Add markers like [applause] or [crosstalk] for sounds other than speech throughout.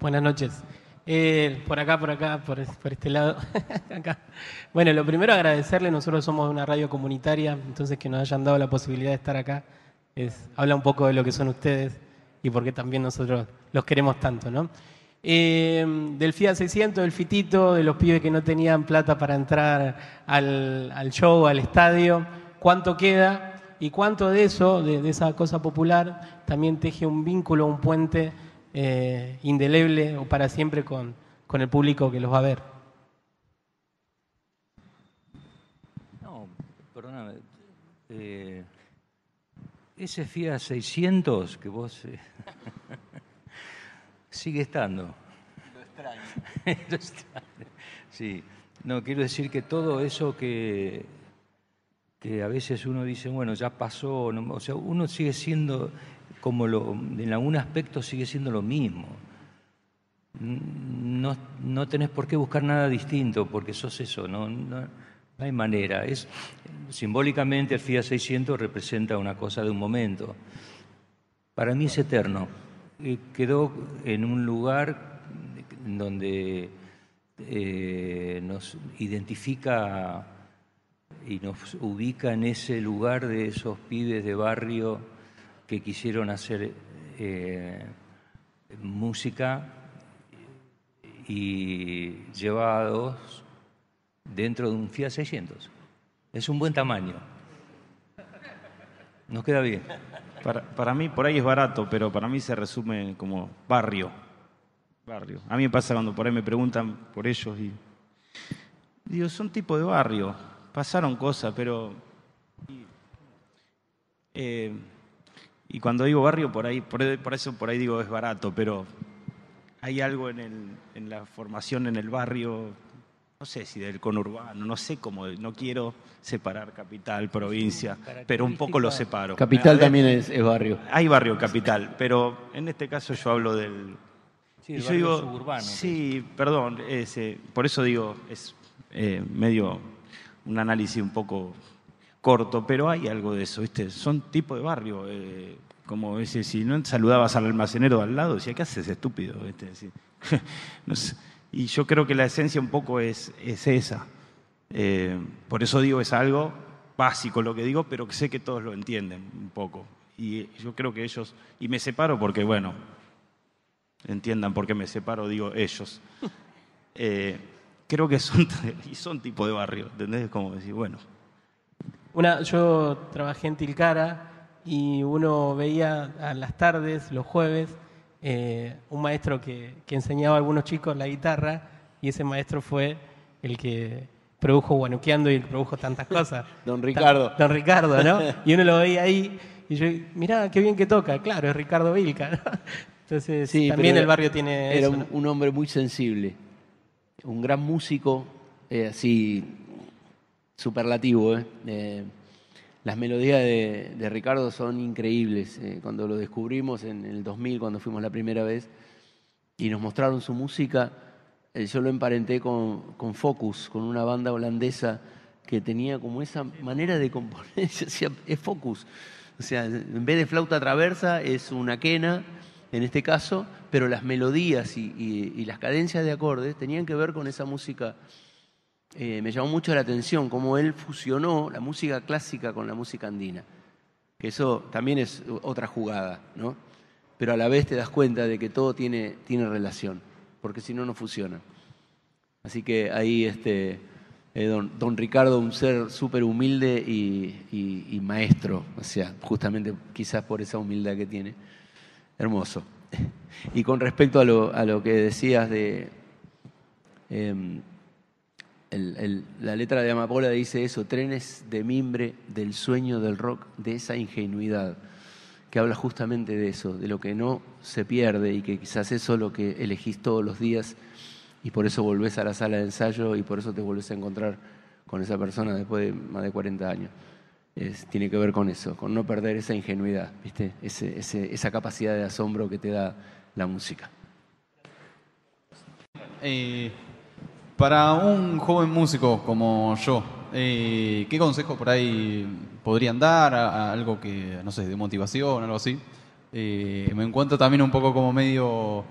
Buenas noches. Eh, por acá, por acá, por, por este lado. [laughs] Bueno, lo primero agradecerle, nosotros somos una radio comunitaria, entonces que nos hayan dado la posibilidad de estar acá, habla un poco de lo que son ustedes y porque también nosotros los queremos tanto, ¿no? Eh, del FIA 600, del fitito, de los pibes que no tenían plata para entrar al, al show, al estadio, cuánto queda y cuánto de eso, de, de esa cosa popular, también teje un vínculo, un puente eh, indeleble o para siempre con, con el público que los va a ver. No, perdóname. eh, ese FIA 600 que vos... eh, [laughs] sigue estando. Lo extraño. [laughs] Lo extraño. Sí. No, quiero decir que todo eso que, que a veces uno dice, bueno, ya pasó, no- o sea, uno sigue siendo como lo, en algún aspecto sigue siendo lo mismo. No, no tenés por qué buscar nada distinto porque sos eso, no, no, no hay manera. Es, simbólicamente el FIA 600 representa una cosa de un momento. Para mí es eterno. Eh, Quedó en un lugar donde eh, nos identifica y nos ubica en ese lugar de esos pibes de barrio que quisieron hacer eh, música y llevados dentro de un Fiat 600. Es un buen tamaño. Nos queda bien. Para, para mí por ahí es barato, pero para mí se resume como barrio. Barrio. A mí me pasa cuando por ahí me preguntan por ellos y digo, son tipo de barrio. Pasaron cosas, pero eh, y cuando digo barrio por ahí, por, por eso por ahí digo es barato, pero hay algo en, el, en la formación en el barrio, no sé si del conurbano, no sé cómo, no quiero separar capital, provincia, pero un poco lo separo. Capital ver, también es, es barrio. hay barrio capital, pero en este caso yo hablo del. Sí, y el yo barrio digo, suburbano, Sí, perdón, ese, por eso digo, es eh, medio un análisis un poco corto, pero hay algo de eso, ¿viste? Son tipo de barrio. eh, como ese, si no saludabas al almacenero de al lado, decía, ¿qué haces, estúpido? [laughs] No sé. Y yo creo que la esencia un poco es, es esa. Eh, por eso digo, es algo básico lo que digo, pero que sé que todos lo entienden un poco. Y yo creo que ellos, y me separo porque, bueno, entiendan por qué me separo, digo ellos. [laughs] Eh, creo que son, [laughs] y son tipo de barrio, ¿entendés? Como decir, bueno, Una, yo trabajé en Tilcara y uno veía a las tardes, los jueves, eh, un maestro que, que enseñaba a algunos chicos la guitarra y ese maestro fue el que produjo Guanuqueando y produjo tantas cosas. [laughs] Don Ricardo. Don Ricardo, ¿no? Y uno lo veía ahí y yo, mirá, qué bien que toca. Claro, es Ricardo Vilca. ¿no? Entonces, Sí, también el barrio tiene Era eso, un, ¿no? un hombre muy sensible, un gran músico, eh, así superlativo. ¿eh? Eh, las melodías de, Ricardo son increíbles. eh, cuando lo descubrimos en el 2000, cuando fuimos la primera vez, y nos mostraron su música, eh, yo lo emparenté con, Focus, con una banda holandesa que tenía como esa manera de componer. [laughs] Es Focus. O sea, en vez de flauta traversa es una quena, en este caso, pero las melodías y- y las cadencias de acordes tenían que ver con esa música. Eh, me llamó mucho la atención cómo él fusionó la música clásica con la música andina. Que eso también es otra jugada, ¿no? Pero a la vez te das cuenta de que todo tiene, tiene relación, porque si no, no funciona. Así que ahí este, eh, don, Ricardo, un ser súper humilde y maestro, o sea, justamente quizás por esa humildad que tiene. Hermoso. [laughs] Y con respecto a lo, a lo que decías de... em, la letra de Amapola dice eso, trenes de mimbre del sueño del rock, de esa ingenuidad, que habla justamente de eso, de lo que no se pierde y que quizás eso es lo que elegís todos los días y por eso volvés a la sala de ensayo y por eso te volvés a encontrar con esa persona después de más de 40 años. Tiene que ver con eso, con no perder esa ingenuidad, ¿viste? Esa capacidad de asombro que te da la música. Eh, para un joven músico como yo, eh, ¿qué consejo por ahí podrían dar? Algo que, no sé, de motivación, algo así. Eh, me encuentro también un poco como medio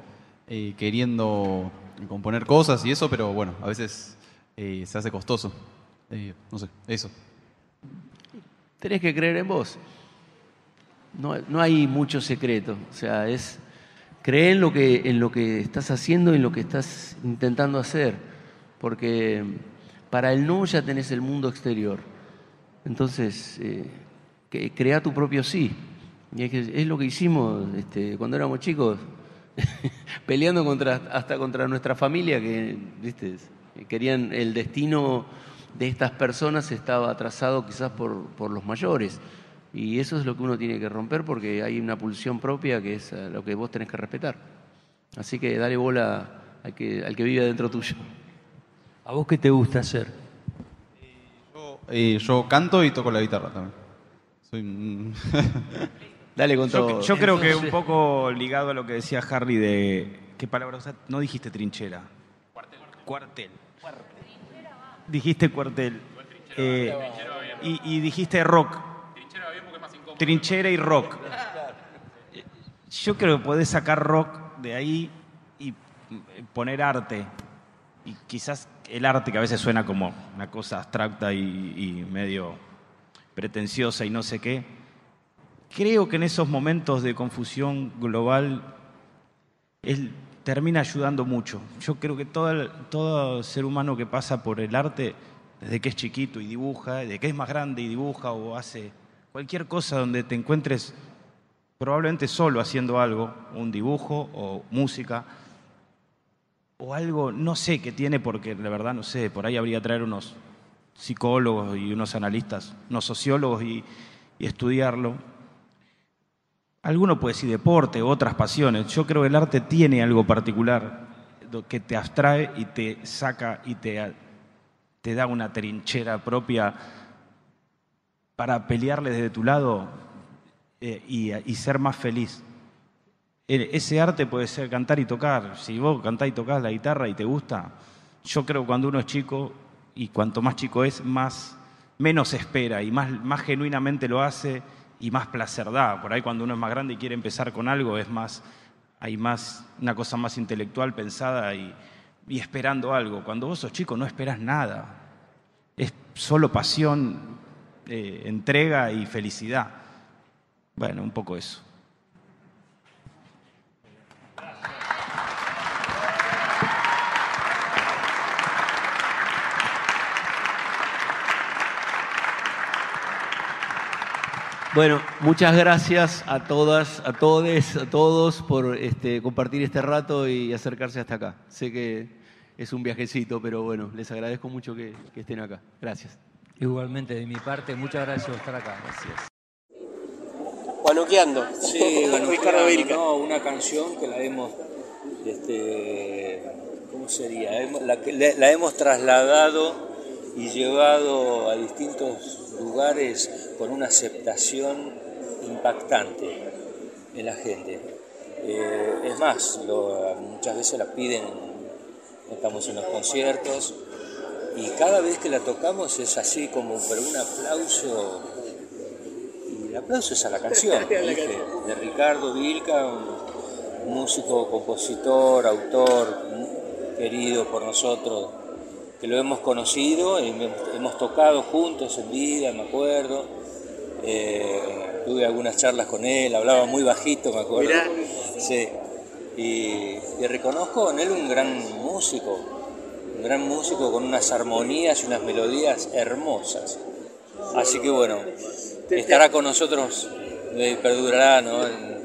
eh, queriendo componer cosas y eso, pero bueno, a veces eh, se hace costoso. No sé, eso. Tenés que creer en vos. No, no hay mucho secreto. O sea, es creer en lo que, en lo que estás haciendo y en lo que estás intentando hacer. Porque para el no ya tenés el mundo exterior. Entonces, eh, crea tu propio sí. Y es, que es lo que hicimos este, cuando éramos chicos, [laughs] peleando contra, hasta contra nuestra familia, que ¿viste? querían el destino de estas personas estaba trazado quizás por, por los mayores. Y eso es lo que uno tiene que romper porque hay una pulsión propia que es lo que vos tenés que respetar. Así que dale bola al que, al que vive dentro tuyo. ¿A vos qué te gusta hacer? Eh, yo canto y toco la guitarra también. Soy un- [laughs] Dale con todo. Yo, yo creo que un poco ligado a lo que decía Harry de... ¿Qué palabra usaste? No dijiste trinchera. Cuartel. Dijiste cuartel. Eh, y, y dijiste rock. Trinchera y rock. Yo creo que podés sacar rock de ahí y poner arte. Y quizás el arte, que a veces suena como una cosa abstracta y, medio pretenciosa y no sé qué, creo que en esos momentos de confusión global él termina ayudando mucho. Yo creo que todo, todo ser humano que pasa por el arte, desde que es chiquito y dibuja, desde que es más grande y dibuja o hace cualquier cosa donde te encuentres probablemente solo haciendo algo, un dibujo o música, o algo, no sé qué tiene, porque la verdad no sé, por ahí habría que traer unos psicólogos y unos analistas, unos sociólogos y, estudiarlo. Alguno puede decir deporte, otras pasiones. Yo creo que el arte tiene algo particular que te abstrae y te saca y te, da una trinchera propia para pelearle desde tu lado eh, y ser más feliz. Ese arte puede ser cantar y tocar. Si vos cantás y tocás la guitarra y te gusta, yo creo que cuando uno es chico, y cuanto más chico es, más, menos espera y más, más genuinamente lo hace y más placer da. Por ahí cuando uno es más grande y quiere empezar con algo, es más, hay más, una cosa más intelectual pensada y, y esperando algo. Cuando vos sos chico no esperás nada. Es solo pasión, eh, entrega y felicidad. Bueno, un poco eso. Bueno, muchas gracias a todas, a todos, a todos por este, compartir este rato y acercarse hasta acá. Sé que es un viajecito, pero bueno, les agradezco mucho que, que estén acá. Gracias. Igualmente de mi parte, muchas gracias por estar acá. Gracias. Guanuqueando. Sí, [laughs] Ricardo Vilca. no, una canción que la hemos, este, ¿cómo sería? La hemos trasladado y llevado a distintos lugares con una aceptación impactante en la gente. Eh, es más, lo- muchas veces la piden, estamos en los conciertos, y cada vez que la tocamos es así como, pero un aplauso y el aplauso es a la [laughs] canción, ¿viste? de Ricardo Vilca, un músico, compositor, autor, mu- querido por nosotros, que lo hemos conocido y hemos tocado juntos en vida, me acuerdo. Eh, tuve algunas charlas con él, hablaba muy bajito, me acuerdo. Mirá. Sí. Y, y reconozco en él un gran músico, un gran músico con unas armonías y unas melodías hermosas. Así que bueno, estará con nosotros, eh, perdurará ¿no? en,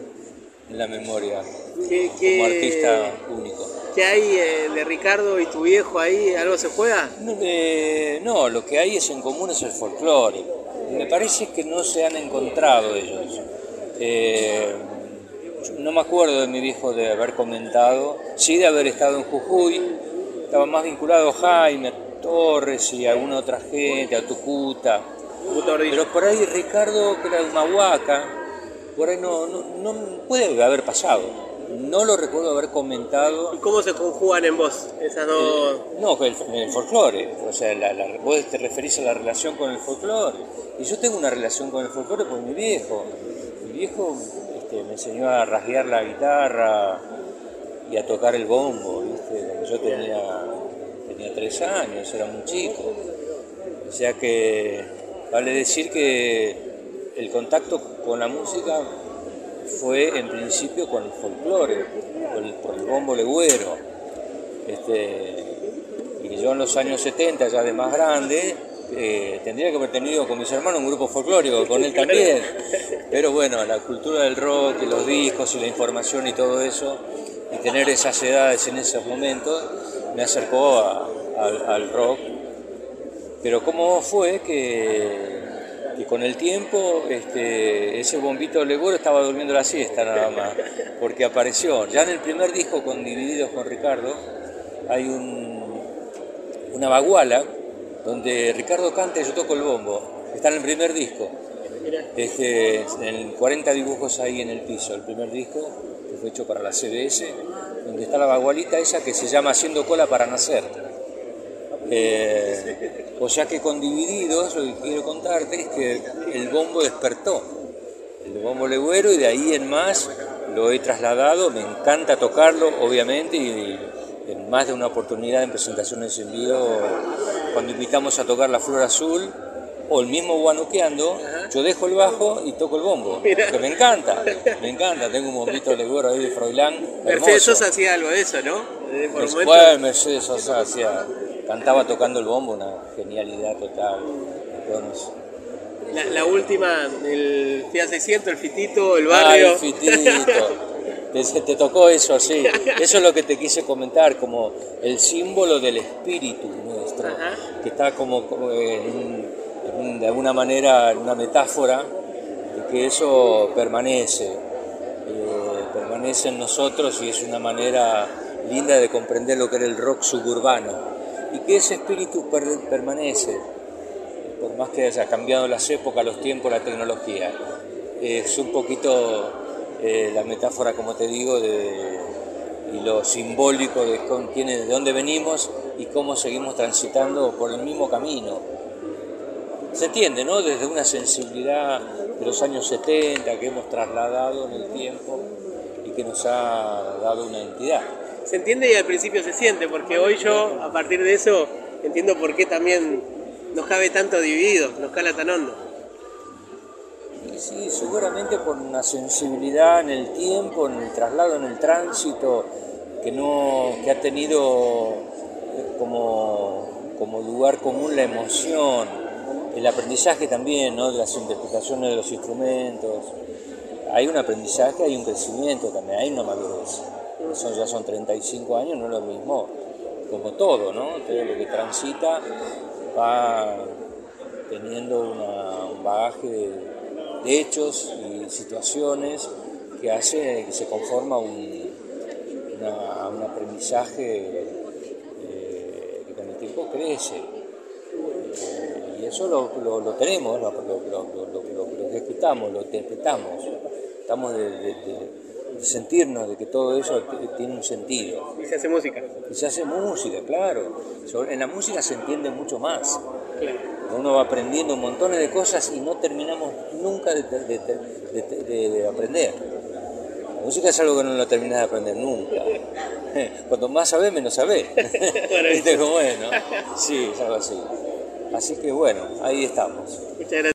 en la memoria ¿Qué, como artista único. Qué hay eh, de Ricardo y tu viejo ahí? ¿Algo se juega? No, eh, no, lo que hay es en común es el folclore. Me parece que no se han encontrado ellos. Eh, no me acuerdo de mi viejo de haber comentado, sí de haber estado en Jujuy, estaba más vinculado a Jaime Torres y a alguna otra gente, a Tucuta. Pero por ahí Ricardo, que era de Humahuaca, por ahí no, no, no puede haber pasado. No lo recuerdo haber comentado ¿Y cómo se conjugan en vos esas dos? no, con el, el folclore. O sea, la, la- vos te referís a la relación con el folclore. Y yo tengo una relación con el folclore por mi viejo. Mi viejo este, me enseñó a rasguear la guitarra y a tocar el bombo, ¿viste? Yo tenía, tenía tres años, era muy chico. O sea que vale decir que el contacto con la música fue en principio con el folclore, por el, el bombo legüero. Este, y yo en los años 70, ya de más grande, eh, tendría que haber tenido con mis hermanos un grupo folclórico, con él también. Pero bueno, la cultura del rock y los discos y la información y todo eso, y tener esas edades en esos momentos, me acercó al rock. Pero cómo fue que, que con el tiempo este, ese bombito leguro estaba durmiendo la siesta nada más, porque apareció. Ya en el primer disco con Divididos con Ricardo hay un, una baguala donde Ricardo canta y yo toco el bombo. Está en el primer disco. Este, en 40 dibujos ahí en el piso, el primer disco que fue hecho para la CBS, donde está la bagualita esa que se llama Haciendo cola para nacer. Eh, o sea que con Divididos lo que quiero contarte es que el bombo despertó, el bombo legüero y de ahí en más lo he trasladado, me encanta tocarlo obviamente y en más de una oportunidad en presentaciones en vivo, cuando invitamos a tocar La Flor Azul o el mismo Guanuqueando, yo dejo el bajo y toco el bombo, que me encanta, me encanta, tengo un bombito legüero ahí de Froilán. Mercedes. Sosa hacía algo de eso, ¿no? Por Mercedes Sosa hacía- cantaba tocando el bombo, una genialidad total. Entonces, La, la última, el Fiat 600, el Fitito, el barrio. el fitito. Te, te tocó eso, sí. Eso es lo que te quise comentar, como el símbolo del espíritu nuestro, Ajá. que está como, como en en de alguna manera en una metáfora, y que eso permanece, eh, permanece en nosotros y es una manera linda de comprender lo que era el rock suburbano, y que ese espíritu per- permanece por más que haya cambiado las épocas, los tiempos, la tecnología. Es un poquito eh, la metáfora, como te digo, de, y lo simbólico de con quiénes, de dónde venimos y cómo seguimos transitando por el mismo camino. Se entiende, ¿no? Desde una sensibilidad de los años 70 que hemos trasladado en el tiempo y que nos ha dado una entidad. Se entiende y al principio se siente, porque hoy yo, a partir de eso, entiendo por qué también nos cabe tanto dividido, nos cala tan hondo. Y sí, seguramente por una sensibilidad en el tiempo, en el traslado, en el tránsito, que, no, que ha tenido eh, como, como lugar común la emoción, el aprendizaje también, ¿no? de las interpretaciones de los instrumentos. Hay un aprendizaje, hay un crecimiento también, hay una madurez. Son, ya son 35 años, no es lo mismo, como todo, ¿no? Todo lo que transita va teniendo un bagaje de, hechos y situaciones que hace que se conforma un, un aprendizaje eh, que con el tiempo crece. Y eso lo, lo- lo tenemos, lo, lo- ejecutamos, lo interpretamos. Estamos de sentirnos de que todo eso tiene un sentido. Y se hace música. Y se hace música, claro. En la música se entiende mucho más. Claro. Uno va aprendiendo montones de cosas y no terminamos nunca de, de- de- de- de- de aprender. La música es algo que no lo terminas de aprender nunca. [laughs] Cuanto más sabes, menos sabes. [laughs] [laughs] ¿Viste cómo es, no? Sí, es algo así. Así que bueno, ahí estamos. Muchas gracias.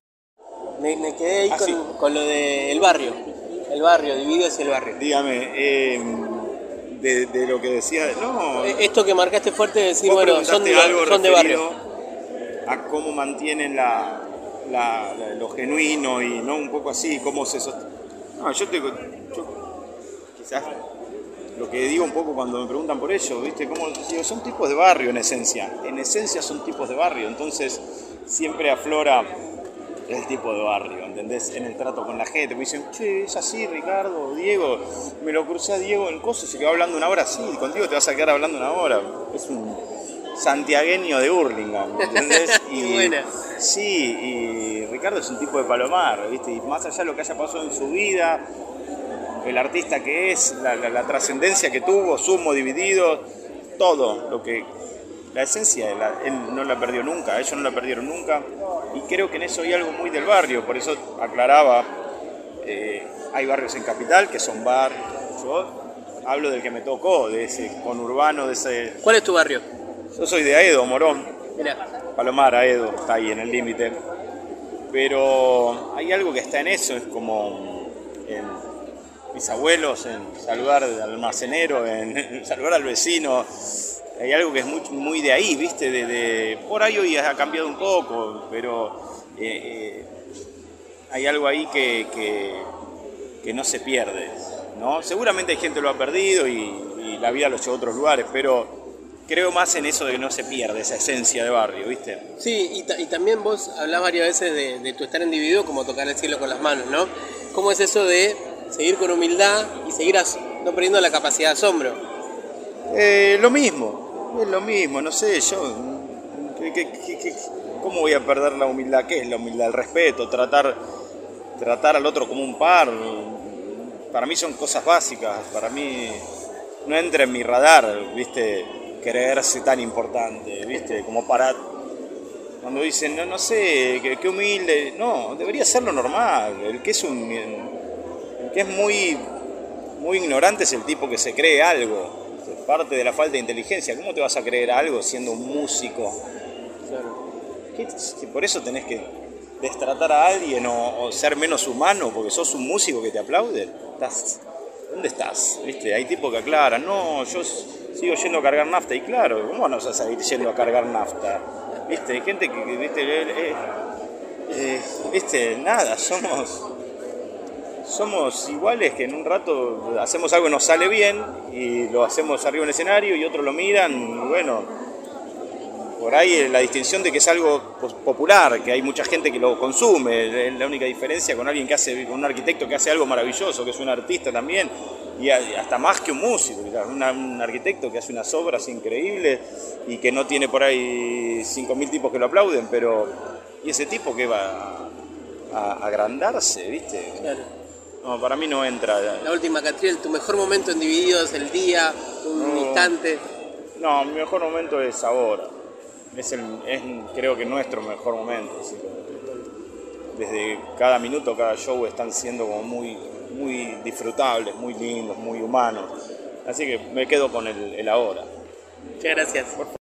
Me, me quedé ahí Ah, con, sí. con lo del barrio. El barrio, dividido es el barrio. Dígame, eh, de, de lo que decía, no, Eh, Esto que marcaste fuerte de decir, bueno, son de, algo son de barrio. a cómo mantienen la, la- la- lo genuino y no un poco así, cómo se sost- No, yo te yo quizás lo que digo un poco cuando me preguntan por ello, ¿viste? Como digo, son tipos de barrio en esencia. En esencia son tipos de barrio, entonces siempre aflora el tipo de barrio, ¿entendés? En el trato con la gente. Me dicen, che, es así, Ricardo, Diego. Me lo crucé a Diego en el coso y se quedó hablando una hora. Sí, contigo te vas a quedar hablando una hora. Es un santiagueño de Hurlingham, ¿entendés? [laughs] Buena. Sí, y Ricardo es un tipo de palomar, ¿viste? Y más allá de lo que haya pasado en su vida, el artista que es, la, la- la trascendencia que tuvo, sumo, dividido, todo lo que. La esencia, la- él no la perdió nunca, ellos no la perdieron nunca. Y creo que en eso hay algo muy del barrio, por eso aclaraba. eh, hay barrios en Capital que son bar. Yo hablo del que me tocó, de ese conurbano, de ese... ¿Cuál es tu barrio? Yo soy de Aedo, Morón, Mirá, Palomar, Aedo, está ahí en el límite. Pero hay algo que está en eso, es como en mis abuelos, en saludar al almacenero, en [laughs] saludar al vecino. Hay algo que es muy, muy de ahí, ¿viste? De, de- por ahí hoy ha cambiado un poco, pero eh, eh, hay algo ahí que, que- que no se pierde, ¿no? Seguramente hay gente que lo ha perdido y, y la vida lo llevó a otros lugares, pero creo más en eso de que no se pierde esa esencia de barrio, ¿viste? Sí, y, ta- y también vos hablás varias veces de, de tu estar individuo como tocar el cielo con las manos, ¿no? ¿Cómo es eso de seguir con humildad y seguir no perdiendo la capacidad de asombro? Eh, lo mismo, es lo mismo, no sé, yo. ¿qué- qué- qué- qué- cómo voy a perder la humildad? ¿Qué es la humildad? El respeto, tratar, tratar al otro como un par. Para mí son cosas básicas, para mí no entra en mi radar, ¿viste? Creerse tan importante, ¿viste? Como para. Cuando dicen, no, no sé, qué humilde. No, debería ser lo normal. El que es un. El que es muy muy ignorante es el tipo que se cree algo. Parte de la falta de inteligencia. ¿Cómo te vas a creer algo siendo un músico? ¿Qué- si por eso tenés que destratar a alguien o, o ser menos humano porque sos un músico que te aplaude. Estás- ¿Dónde estás? ¿Viste? Hay tipos que aclaran, no, yo sigo yendo a cargar nafta. Y claro, ¿cómo no vas a seguir yendo a cargar nafta? ¿Viste? Hay gente que, que, ¿viste? Eh, eh, eh, ¿Viste? Nada, somos somos iguales que en un rato hacemos algo que nos sale bien y lo hacemos arriba en el escenario y otros lo miran bueno, por ahí la distinción de que es algo popular, que hay mucha gente que lo consume, es la única diferencia con alguien que hace, con un arquitecto que hace algo maravilloso, que es un artista también, y hasta más que un músico, un arquitecto que hace unas obras increíbles y que no tiene por ahí 5.000 tipos que lo aplauden, pero ¿y ese tipo que va a, a agrandarse, viste? Claro. No, para mí no entra. La última, Catriel, tu mejor momento en Divididos, el día, un No. instante. No, mi mejor momento es ahora. Es, el, es creo que nuestro mejor momento. así que Desde cada minuto, cada show están siendo como muy, muy disfrutables, muy lindos, muy humanos. Así que me quedo con el, el ahora. Muchas gracias.